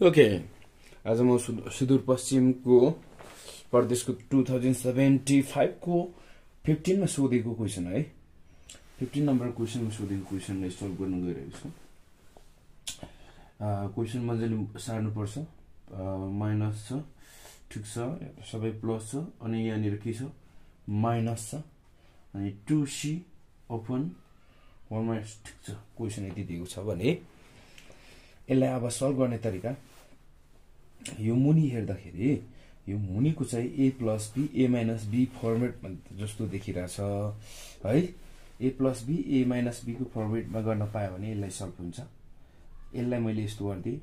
Okay. आज म सुदूरपश्चिमको प्रदेशको टु थाउजन्ड सेभेन्टी फाइभको फिफ्टिनमा सोधेको क्वेसन है। फिफ्टिन नम्बर क्वेसनमा सोधेको क्वेसनलाई सल्भ गर्नु गइरहेको छु। क्वेसन मजाले सार्नुपर्छ। माइनस छ ठिक छ सबै प्लस छ अनि यहाँनिर के छ? माइनस छ अनि two C upon one minus ठिक छ। क्वेसन यति दिएको छ भने यसलाई अब सल्भ गर्ने तरिका। यो मुनि हेर्दाखेरि यो मुनिको चाहिँ A plus B A minus B format जस्तो देखिरहेछ। है? A plus B A minus बीको फर्मेटमा गर्न पायो भने यसलाई सल्भ हुन्छ। यसलाई मैले यस्तो गरिदिएँ।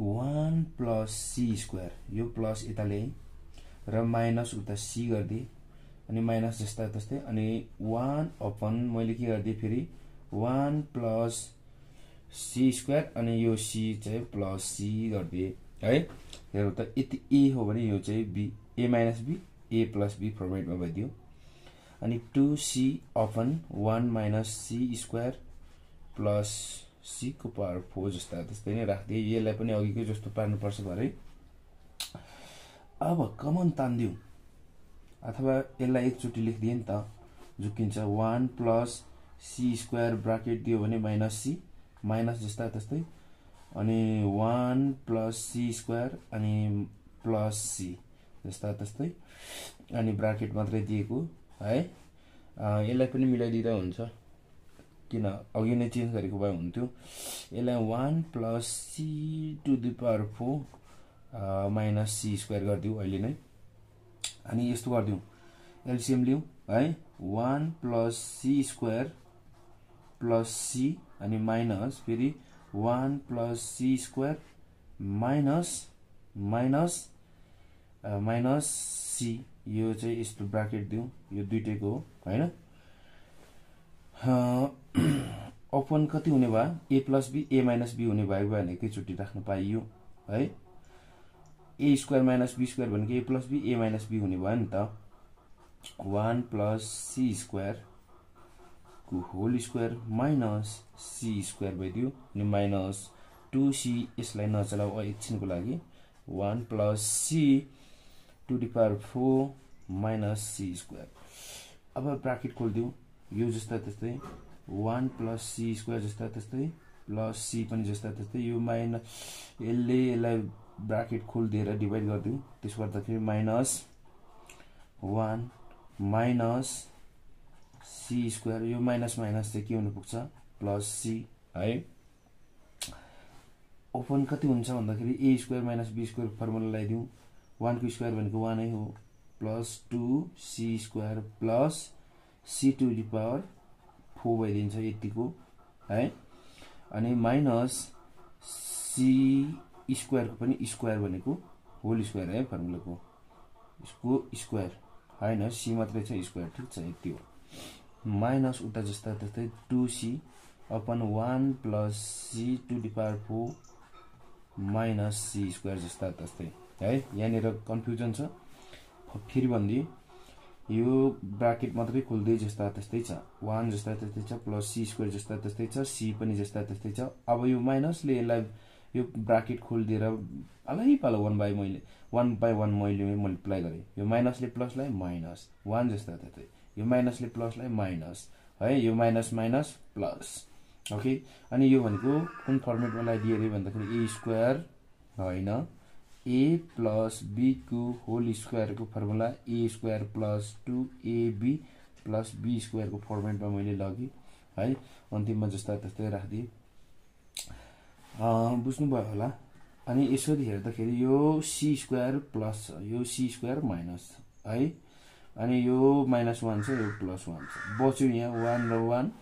वान प्लस सी स्क्वायर यो प्लस यता ल्याएँ र माइनस उता सी गरिदिएँ। अनि माइनस जस्ता त्यस्तै अनि वान अपन मैले के गरिदिएँ फेरि? वान प्लस सी स्क्वायर अनि यो सी चाहिँ प्लस सी गरिदिएँ है। हेरौँ त यति ए हो भने यो चाहिँ B A minus B A plus B फर्मेटमा भइदियो। अनि two C upon one minus C square plus सीको पावर फोर जस्ता त्यस्तै नै राखिदिएँ। यसलाई पनि अघिकै जस्तो पार्नुपर्छ भरे। अब कमन तानिदिउँ। अथवा यसलाई एकचोटि लेखिदिएँ नि त। झुक्किन्छ one plus C square bracket दियो भने माइनस सी माइनस जस्ता त्यस्तै। अनि वान प्लस सी स्क्वायर अनि प्लस सी जस्ता त्यस्तै। अनि ब्राकेट मात्रै दिएको है। यसलाई पनि मिलाइदिँदा हुन्छ। किन? अघि नै चेन्ज गरेको भए हुन्थ्यो। यसलाई one plus C to the power four minus C square गरिदिउँ अहिले नै। अनि यस्तो गरिदिउँ। एलसिएम लिउँ है। One plus C square plus C अनि माइनस फेरि one plus C square minus minus minus C यो चाहिँ यस्तो ब्राकेट दिउँ। यो दुइटैको हो होइन? ओपन कति हुने भयो A plus B A minus B हुने भए भने एकैचोटि राख्न पाइयो है? A square minus B square भनेको A plus B A minus B हुने भयो नि त। One plus C square whole square minus C square भइदियो अनि माइनस टु सी यसलाई नचलाऊ एकछिनको लागि। One plus C to the power four minus C square. अब ब्राकेट खोलिदिउँ। यो जस्ता त्यस्तै। वान प्लस सी स्क्वायर जस्ता त्यस्तै। प्लस सी पनि जस्ता त्यस्तै। यो माइनस यसले यसलाई ब्राकेट खोलिदिएर डिभाइड गरिदिउँ। त्यसो गर्दाखेरि minus one minus C square यो माइनस माइनस चाहिँ के हुनु पुग्छ प्लस सी है? ओपन कति हुन्छ भन्दाखेरि A square minus B square formula लगाइदिउँ। वानको स्क्वायर भनेको वानै हो। Plus two C square plus C to the power four भइदिन्छ यतिको है? अनि माइनस सी स्क्वायरको पनि स्क्वायर भनेको होल स्क्वायर है फर्मुलाको यसको स्क्वायर होइन? सी मात्रै छ स्क्वायर ठिक छ? यति हो। माइनस उता जस्ता त्यस्तै two C upon one plus C to the power four minus C square जस्ता त्यस्तै है? यहाँनिर कन्फ्युजन छ। फेरि भनिदिएँ। यो ब्राकेट मात्रै खोल्दै जस्ता त्यस्तै छ। वान जस्ता त्यस्तै छ प्लस सी स्क्वायर जस्ता त्यस्तै छ सी पनि जस्ता त्यस्तै छ। अब यो माइनसले यसलाई यो ब्राकेट खोलिदिएर अलै पालो वान बाई मैले वान बाई वान मैले मल्टिप्लाई गरेँ। यो माइनसले प्लसलाई माइनस वान जस्ता त्यस्तै यो माइनसले प्लसलाई माइनस है? यो माइनस माइनस प्लस ओके? अनि यो भनेको कुन फर्मेटमा लगाइदियो अरे भन्दाखेरि ए स्क्वायर होइन? ए प्लस बीको whole स्क्वायरको formula A square plus two AB plus B स्क्वायरको फर्मेटमा मैले लगेँ है? अन्तिममा जस्ता त्यस्तै राखिदिएँ। बुझ्नुभयो होला? अनि यसरी हेर्दाखेरि यो सी स्क्वायर प्लस यो सी स्क्वायर माइनस है? अनि यो माइनस वान छ यो प्लस वान छ। बच्यो यहाँ वान र वान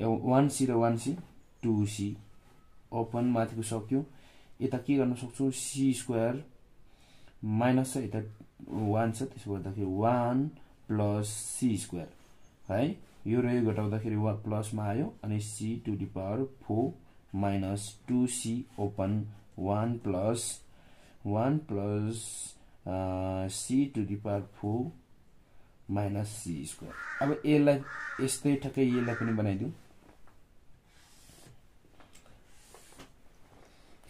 वान सी र one C two C upon माथिको सक्यो। यता के गर्न सक्छौँ? सी स्क्वायर माइनस छ यता वान छ त्यसो गर्दाखेरि वान प्लस सी स्क्वायर है? यो र यो घटाउँदाखेरि वा प्लसमा आयो अनि C to the power four minus two C upon one plus one plus C to the power four minus C square. अब यसलाई यस्तै ठ्याक्कै यसलाई पनि बनाइदिउँ।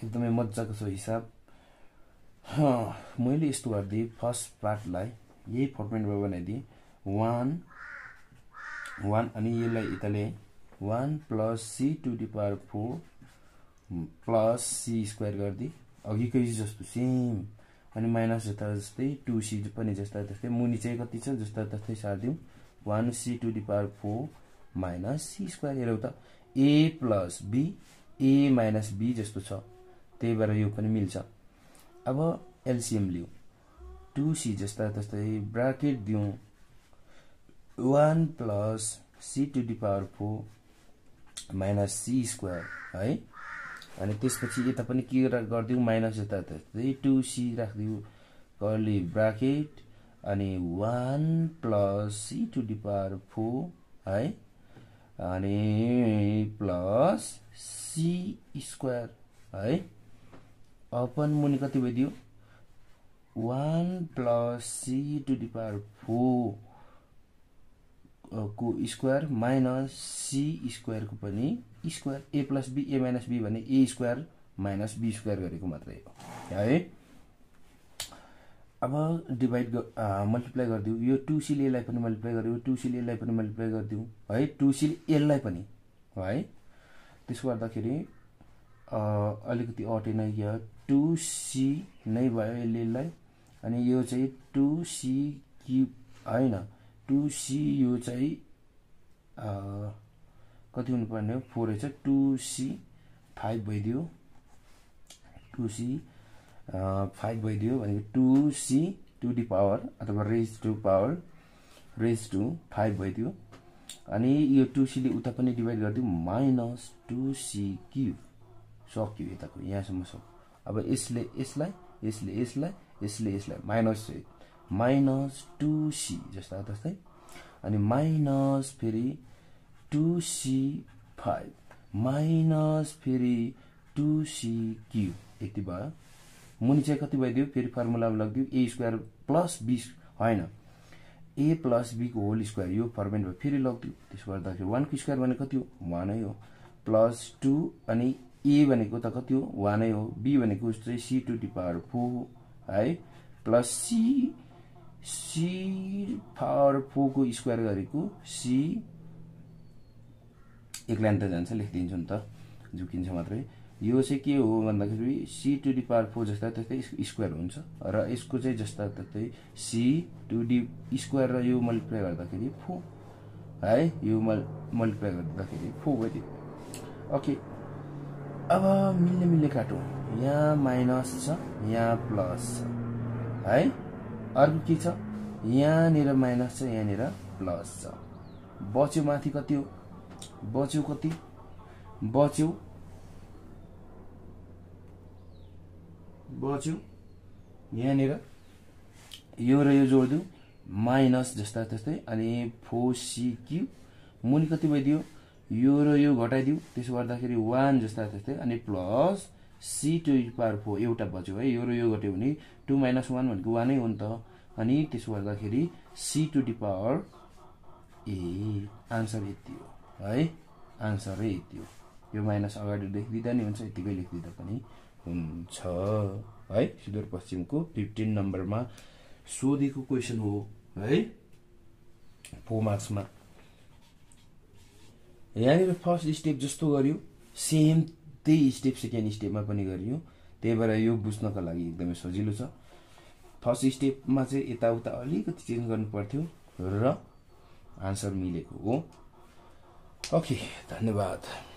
एकदमै मजाको छ हिसाब। मैले यस्तो गरिदिएँ फर्स्ट पार्टलाई यही फर्मेटमा बनाइदिएँ। वान वान अनि यसलाई यता ल्याएँ one plus C to the power four plus C square गरिदिएँ। अघिकै जस्तो सेम। अनि माइनस जस्ता जस्तै टु सी पनि जस्ता जस्तै मुनि चाहिँ कति छ जस्ता जस्तै सारिदिउँ। One C to the power four minus C square हेरौँ त। A plus B A minus B जस्तो छ। त्यही भएर यो पनि मिल्छ। अब एलसिएम लिउँ। टु सी जस्ता जस्तै ब्राकेट दिउँ। One plus C to the power four minus C square है। अनि त्यसपछि यता पनि के गरिदिउँ माइनस यता त्यही टु सी राखिदिउँ। कर्ली ब्राकेट अनि one plus C to the power four है? अनि प्लस सी स्क्वायर है? अपन मुनि कति भइदियो? One plus C to the power four को स्क्वायर माइनस सी स्क्वायरको पनि square A plus B A minus B भने A square minus B square गरेको मात्रै हो है? अब डिभाइड मल्टिप्लाई गरिदिउँ। यो टु सिल एलाई पनि मल्टिप्लाई गरिदिउँ टु सिल एलाई पनि मल्टिप्लाई गरिदिउँ है? टु सिल एललाई पनि है? त्यसो गर्दाखेरि अलिकति अटेन यो टु सी नै भयो यसले अनि यो चाहिँ टु सी क्युब होइन? टु सी यो चाहिँ कति हुनुपर्ने हो? फोर रहेछ। टु सी फाइभ भइदियो। टु सी फाइभ भइदियो भनेको two C to the power अथवा raise to power raise to five भइदियो। अनि यो टु सीले उता पनि डिभाइड गरिदियो। Minus two C cube. सक्यो यताको यहाँसम्म सक्यो। अब यसले यसलाई यसले यसलाई यसले यसलाई माइनस माइनस टु सी जस्ता जस्तै। अनि माइनस फेरि टु सी फाइभ। माइनस फेरि टु सी क्युब यति भयो। मुनि चाहिँ कति भइदियो? फेरि फर्मुलामा लगिदियो। ए स्क्वायर प्लस बी होइन। ए प्लस बीको होल स्क्वायर यो फर्मेन्ट भयो। फेरि लगिदियो। त्यसो गर्दाखेरि वानको स्क्वायर भनेको कति हो? वानै हो। प्लस टू अनि ए भनेको त कति हो? वानै हो। बी भनेको चाहिँ C to the power four है। प्लस सी सी पावर फोरको स्क्वायर गरेको सी एक लाइन त जान्छ लेखिदिन्छु नि त झुकिन्छ मात्रै। यो चाहिँ के हो भन्दाखेरि C to the power four जस्ता त्यस्तै स्क्वायर हुन्छ र यसको चाहिँ जस्ता त्यस्तै सी टु डी स्क्वायर र यो मल्टिप्लाई गर्दाखेरि फो है यो मल मल्टिप्लाई गर्दाखेरि फो भयो ओके अब मिल्ने मिल्ने काटौँ। यहाँ माइनस छ यहाँ प्लस छ। है? अर्को के छ? यहाँनिर माइनस छ यहाँनिर प्लस छ। बच्यो माथि कति हो? बच्यो कति? बच्यो। बच्यो। यहाँनिर यो र यो जोडिदिउँ। माइनस जस्ता त्यस्तै अनि फोर सी मुनि कति भइदियो? यो र यो घटाइदिउँ। त्यसो गर्दाखेरि वान जस्ता त्यस्तै अनि plus C to power four एउटा बच्यो है यो र यो घट्यो भने टु माइनस वान भनेको वानै हो नि त। अनि त्यसो गर्दाखेरि C to the power A answer यति हो है? आन्सरै यति हो। यो माइनस अगाडि लेखिदिँदा नि हुन्छ यतिकै लेखिदिँदा पनि हुन्छ है? सुदूरपश्चिमको फिफ्टिन नम्बरमा सोधेको क्वेसन हो है? फोर मार्क्समा यहाँनिर फर्स्ट स्टेप जस्तो गर्यो। सेम त्यही स्टेप सेकेन्ड स्टेपमा पनि गरियो। त्यही भएर यो बुझ्नको लागि एकदमै सजिलो छ। फर्स्ट स्टेपमा चाहिँ यताउता अलिकति चेन्ज गर्नु पर्थ्यो र आन्सर मिलेको हो। ओके धन्यवाद।